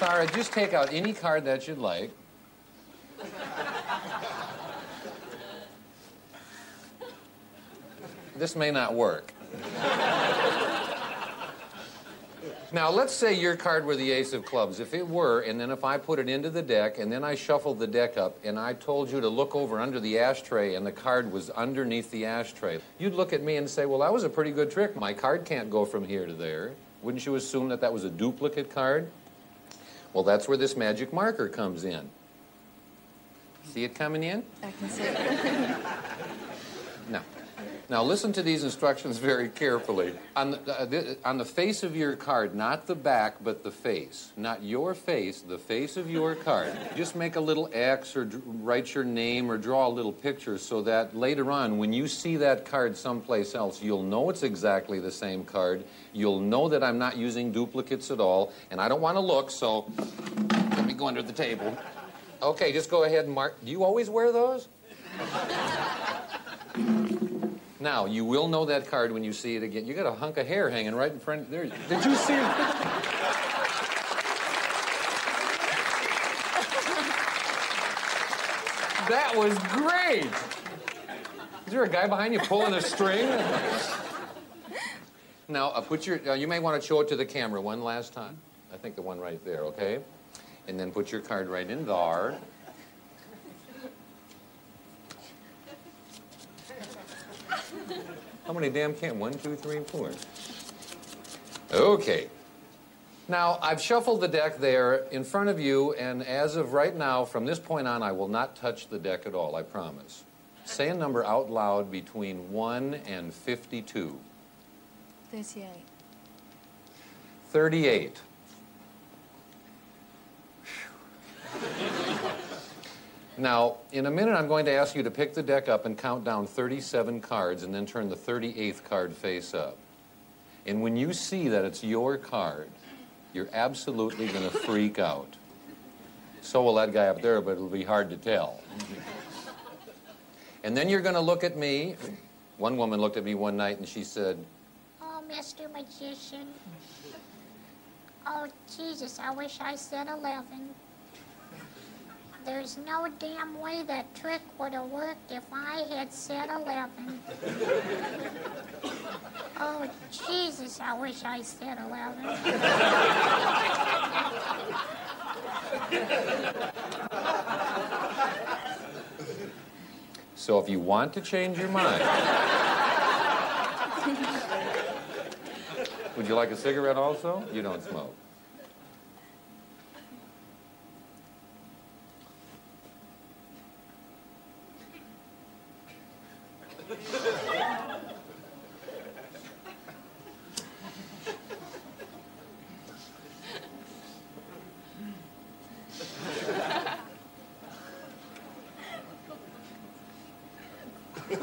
Sarah, just take out any card that you'd like. This may not work. Now, let's say your card were the ace of clubs. If it were, and then if I put it into the deck, and then I shuffled the deck up, and I told you to look over under the ashtray, and the card was underneath the ashtray, you'd look at me and say, well, that was a pretty good trick. My card can't go from here to there. Wouldn't you assume that that was a duplicate card? Well, that's where this magic marker comes in. See it coming in? I can see it. No. Now listen to these instructions very carefully. On the, uh, the, on the face of your card, not the back, but the face. Not your face, the face of your card. Just make a little X or write your name or draw a little picture so that later on, when you see that card someplace else, you'll know it's exactly the same card. You'll know that I'm not using duplicates at all, and I don't want to look, so let me go under the table. Okay, just go ahead and mark. Do you always wear those? Now, you will know that card when you see it again. You got a hunk of hair hanging right in front there. Did you see it? That was great. Is there a guy behind you pulling a string? Now, uh, put your, uh, you may want to show it to the camera one last time. I think the one right there, okay? And then put your card right in there. How many damn can? One, two, three, four. Okay. Now, I've shuffled the deck there in front of you, and as of right now, from this point on, I will not touch the deck at all, I promise. Say a number out loud between 1 and 52. 38. 38. Now, in a minute, I'm going to ask you to pick the deck up and count down 37 cards and then turn the 38th card face up. And when you see that it's your card, you're absolutely going to freak out. So will that guy up there, but it'll be hard to tell. and then you're going to look at me. One woman looked at me one night and she said, Oh, Mr. Magician. Oh, Jesus, I wish I said 11. There's no damn way that trick would have worked if I had said 11. Oh, Jesus, I wish I said 11. So if you want to change your mind, would you like a cigarette also? You don't smoke.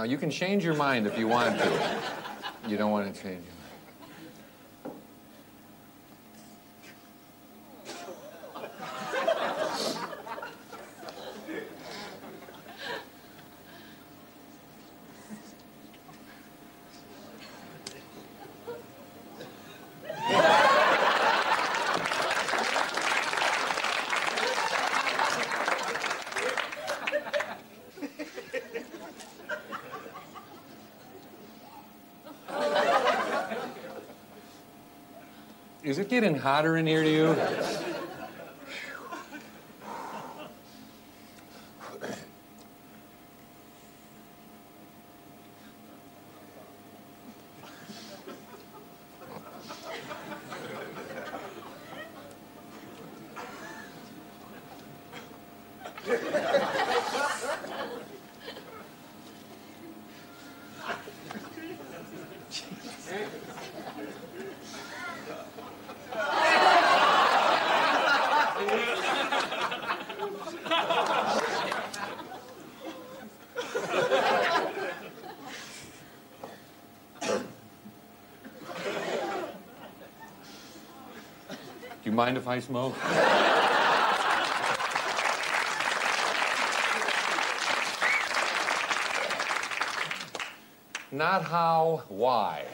Now, you can change your mind if you want to. You don't want to change it getting hotter in here to you? mind if I smoke? Not how, why?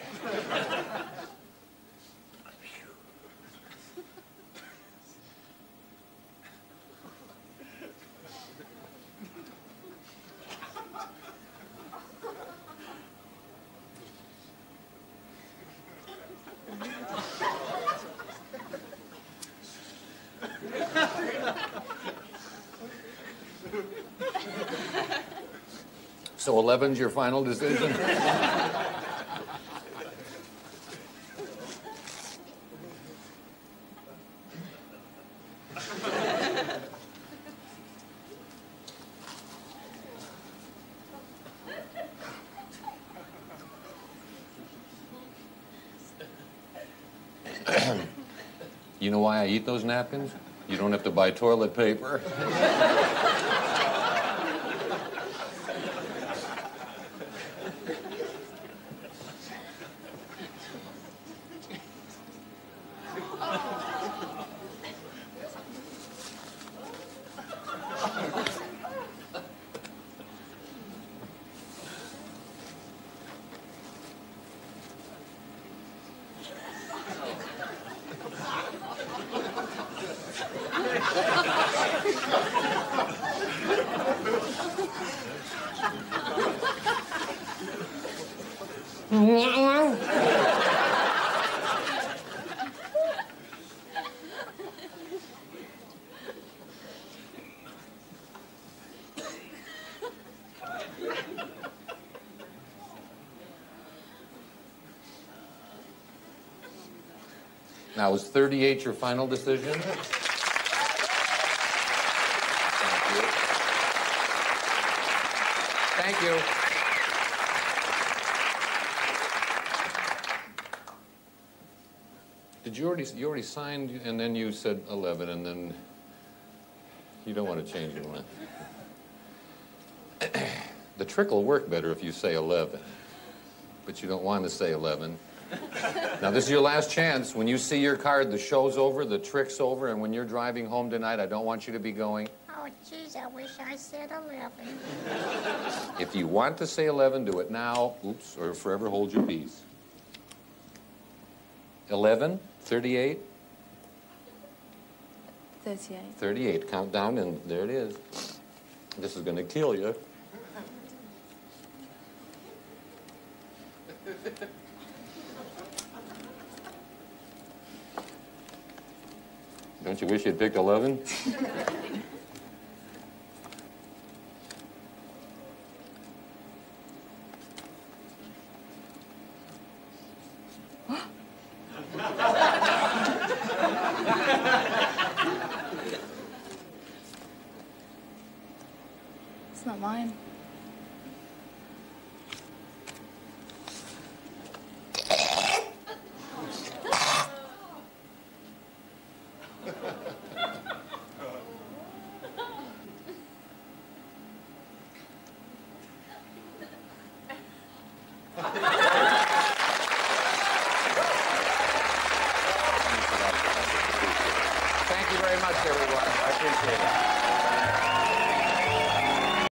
So 11's your final decision? You know why I eat those napkins? You don't have to buy toilet paper. Now, is 38 your final decision? Thank you. Thank you. Did you already, you already signed and then you said 11 and then you don't want to change your mind? The trick will work better if you say 11, but you don't want to say 11. Now, this is your last chance. When you see your card, the show's over, the trick's over, and when you're driving home tonight, I don't want you to be going. Oh, jeez, I wish I said 11. If you want to say 11, do it now, oops, or forever hold your peace. 11, 38, 38. 38. Count down, and there it is. This is going to kill you. Don't you wish you'd picked 11? It's not mine.